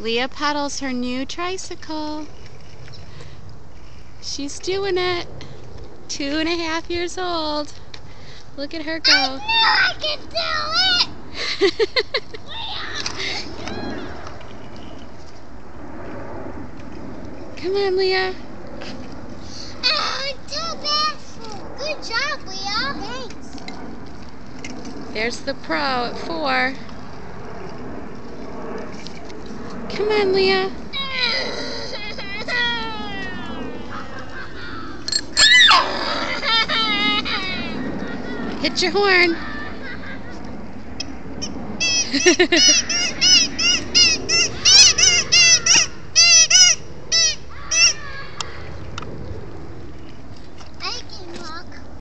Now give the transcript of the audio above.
Leah pedals her new tricycle. She's doing it. Two and a half years old. Look at her go. I knew I could do it! Come on, Leah. Oh, too bad. Good job, Leah. Thanks. There's the pro at four. Come on, Leah. Hit your horn. I can walk.